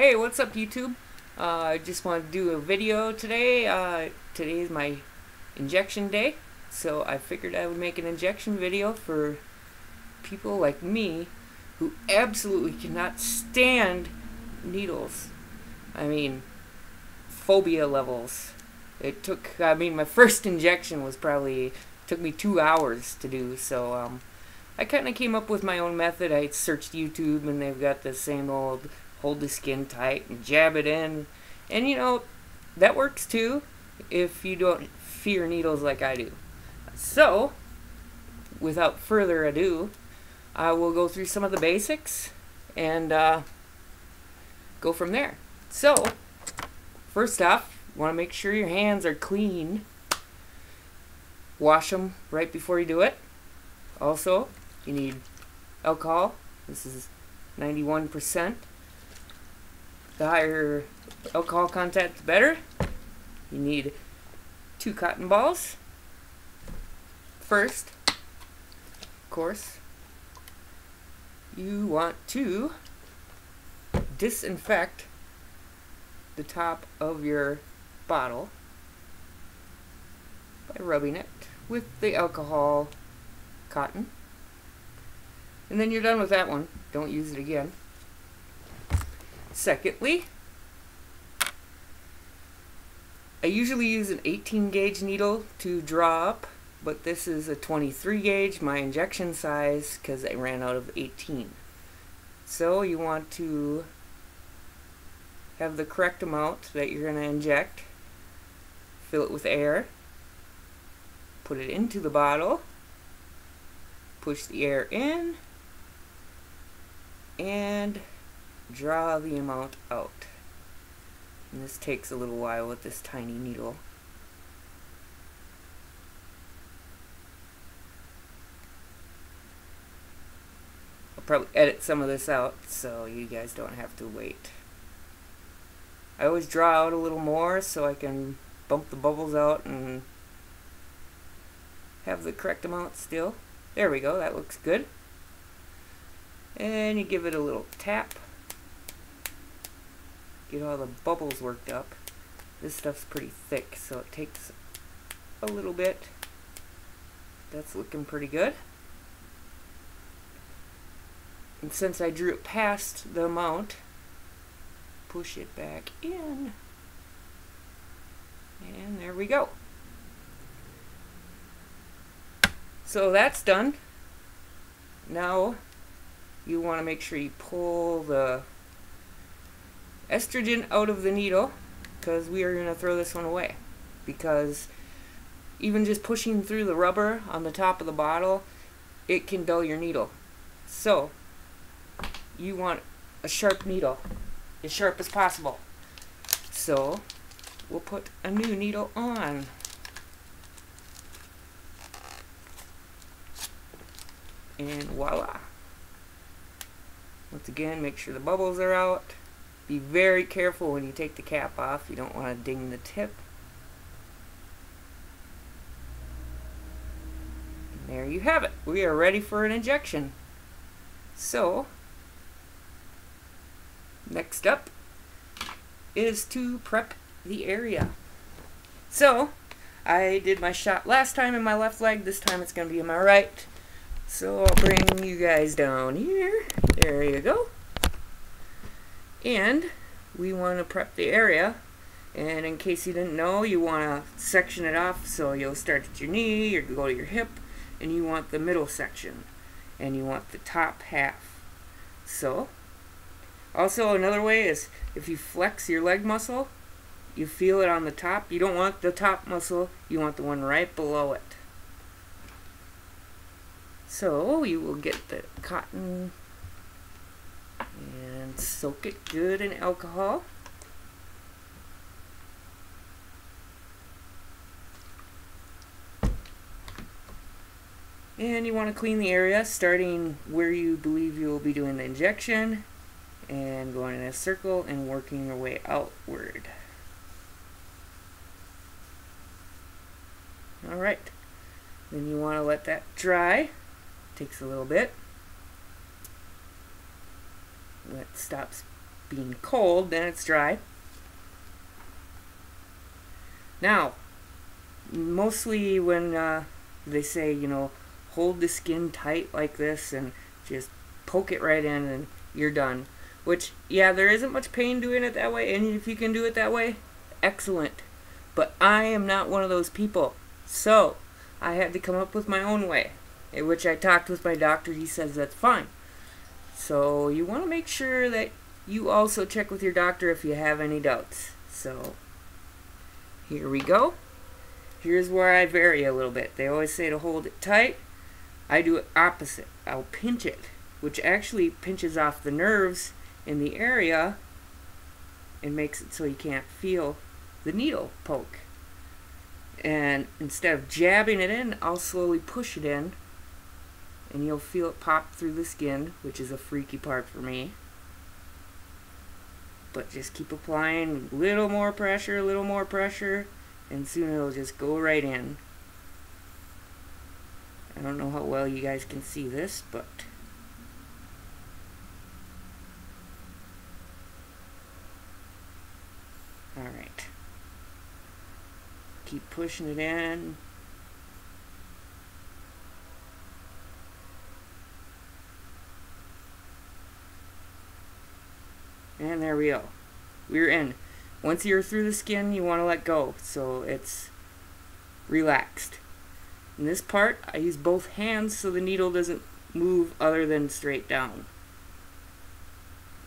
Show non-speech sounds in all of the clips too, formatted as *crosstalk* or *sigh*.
Hey, what's up YouTube? Uh, I just want to do a video today. Uh, today is my injection day, so I figured I would make an injection video for people like me who absolutely cannot stand needles. I mean, phobia levels. It took, I mean, my *laughs* first injection was probably, took me two hours to do, so, um, I kind of came up with my own method. I searched YouTube and they've got the same old hold the skin tight and jab it in. And you know, that works too if you don't fear needles like I do. So, without further ado, I will go through some of the basics and uh, go from there. So, first off, you want to make sure your hands are clean. Wash them right before you do it. Also, you need alcohol. This is 91%. The higher alcohol content, the better. You need two cotton balls. First, of course, you want to disinfect the top of your bottle by rubbing it with the alcohol cotton. And then you're done with that one. Don't use it again. Secondly, I usually use an 18 gauge needle to draw up, but this is a 23 gauge, my injection size, because I ran out of 18. So you want to have the correct amount that you're going to inject, fill it with air, put it into the bottle, push the air in, and draw the amount out. And this takes a little while with this tiny needle. I'll probably edit some of this out so you guys don't have to wait. I always draw out a little more so I can bump the bubbles out and have the correct amount still. There we go, that looks good and you give it a little tap get all the bubbles worked up? This stuff's pretty thick so it takes a little bit. That's looking pretty good. And since I drew it past the amount push it back in. And there we go. So that's done. Now you want to make sure you pull the estrogen out of the needle because we are going to throw this one away. Because even just pushing through the rubber on the top of the bottle it can dull your needle. So you want a sharp needle as sharp as possible. So we'll put a new needle on. And voila. Once again, make sure the bubbles are out. Be very careful when you take the cap off. You don't want to ding the tip. And there you have it. We are ready for an injection. So, next up is to prep the area. So, I did my shot last time in my left leg. This time it's going to be in my right. So I'll bring you guys down here. There you go. And we want to prep the area. And in case you didn't know, you want to section it off so you'll start at your knee or go to your hip. And you want the middle section. And you want the top half. So, also another way is if you flex your leg muscle, you feel it on the top. You don't want the top muscle, you want the one right below it. So you will get the cotton soak it good in alcohol. And you want to clean the area starting where you believe you will be doing the injection and going in a circle and working your way outward. Alright, then you want to let that dry. Takes a little bit. That stops being cold, then it's dry. Now, mostly when uh, they say, you know, hold the skin tight like this and just poke it right in and you're done. Which, yeah, there isn't much pain doing it that way, and if you can do it that way, excellent. But I am not one of those people. So, I had to come up with my own way, in which I talked with my doctor. He says that's fine. So, you want to make sure that you also check with your doctor if you have any doubts. So, here we go. Here's where I vary a little bit. They always say to hold it tight. I do it opposite. I'll pinch it, which actually pinches off the nerves in the area and makes it so you can't feel the needle poke. And instead of jabbing it in, I'll slowly push it in and you'll feel it pop through the skin, which is a freaky part for me. But just keep applying a little more pressure, a little more pressure, and soon it'll just go right in. I don't know how well you guys can see this, but Alright. Keep pushing it in. And there we go. We're in. Once you're through the skin, you want to let go so it's relaxed. In this part, I use both hands so the needle doesn't move other than straight down.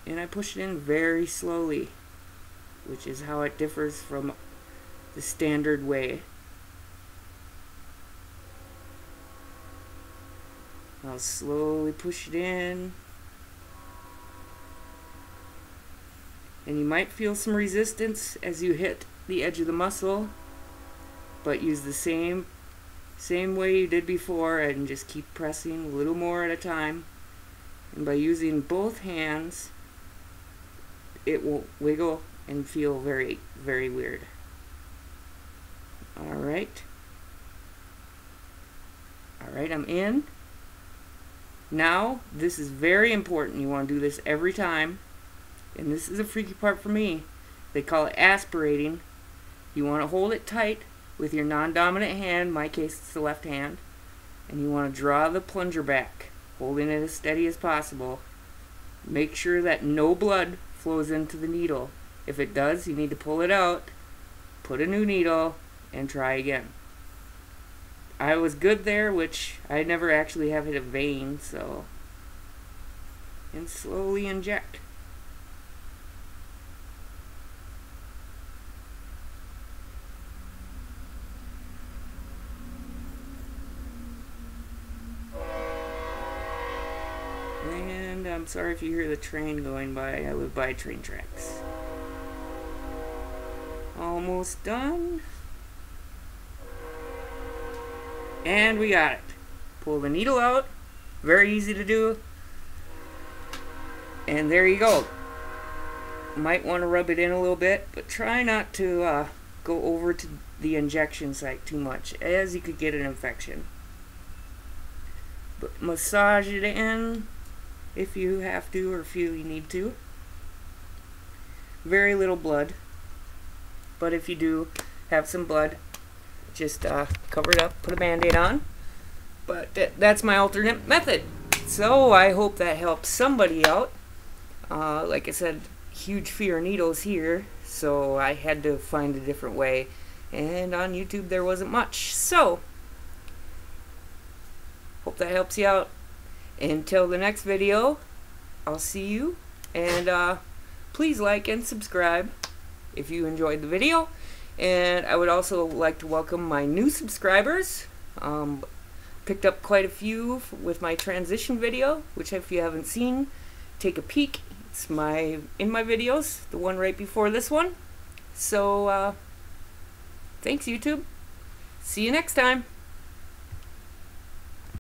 And I push it in very slowly which is how it differs from the standard way. I'll slowly push it in. And you might feel some resistance as you hit the edge of the muscle, but use the same same way you did before and just keep pressing a little more at a time. And by using both hands, it will wiggle and feel very, very weird. Alright. Alright, I'm in. Now, this is very important. You want to do this every time. And this is a freaky part for me. They call it aspirating. You want to hold it tight with your non-dominant hand. In my case, it's the left hand. And you want to draw the plunger back, holding it as steady as possible. Make sure that no blood flows into the needle. If it does, you need to pull it out, put a new needle, and try again. I was good there, which I never actually have hit a vein, so... And slowly inject. And I'm sorry if you hear the train going by. I live by train tracks. Almost done. And we got it. Pull the needle out. Very easy to do. And there you go. Might want to rub it in a little bit, but try not to uh, go over to the injection site too much, as you could get an infection. But massage it in if you have to or feel you need to. Very little blood. But if you do have some blood, just uh, cover it up, put a band-aid on. But th that's my alternate method. So I hope that helps somebody out. Uh, like I said, huge fear needles here, so I had to find a different way. And on YouTube there wasn't much. So, hope that helps you out. Until the next video, I'll see you. And uh, please like and subscribe if you enjoyed the video. And I would also like to welcome my new subscribers. Um, picked up quite a few with my transition video, which if you haven't seen, take a peek. It's my in my videos, the one right before this one. So, uh, thanks YouTube. See you next time.